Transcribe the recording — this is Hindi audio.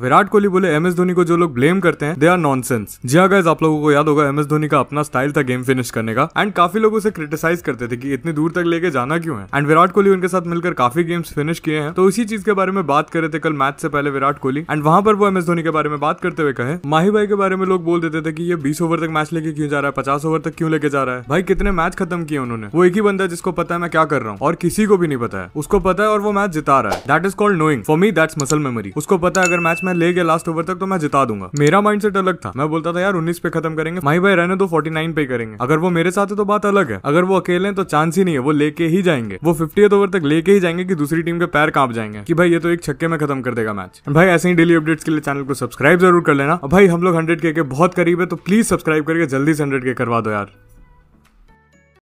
विराट कोहली बोले, एम एस धोनी को जो लोग ब्लेम करते हैं दे आर नॉनसेंस जी हाँ गाइस आप लोगों को याद होगा, एम एस धोनी का अपना स्टाइल था गेम फिनिश करने का एंड काफ़ी लोग उसे क्रिटिसाइज करते थे कि इतनी दूर तक लेके जाना क्यों है। एंड विराट कोहली उनके साथ मिलकर काफ़ी गेम्स फिनिश किए हैं। तो उसी चीज़ के बारे में बात कर थे कल मैच से पहले विराट कोहली। एंड वहाँ पर वो एम एस धोनी के बारे में बात करते हुए कहे, माही भाई के बारे में लोग बोल देते थे कि ये बीस ओवर तक मैच लेके क्यों जा रहा है, पचास ओवर तक क्यों लेके जा रहा है? भाई, कितने मैच खत्म किए उन्होंने? वो एक ही बंदा जिसको पता है मैं क्या कर रहा हूँ। और किसी को भी नहीं पता है। उसको पता है और वो मैच जिता रहा है। That is called knowing for me that's muscle memory उसको पता है अगर मैच में ले गया लास्ट ओवर तक तो मैं जिता दूँगा। मेरा माइंड सेट अलग था। मैं बोलता था, यार, उन्नीस पे खत्म करेंगे। माही भाई रहने दो फोर्टी नाइन पे करेंगे। अगर वो मेरे साथ है तो बात अलग है। अगर वो अकेले हैं तो चांस ही नहीं है। वो लेके ही जाएँगे। वो फिफ्टी ओवर तक लेके ही जाएँगे कि दूसरी टीम के पैर काँप जाएँगे। कि भाई, ये तो एक छक्के में खत्म कर देगा मैच भाई, ऐसे ही डेली अपडेट्स के लिए चैनल को सब्सक्राइब ज़रूर कर लेना। भाई, हम लोग हंड्रेड के बहुत करीब है तो प्लीज़ सब्सक्राइब करके जल्दी से हंड्रेड के करवा दो यार।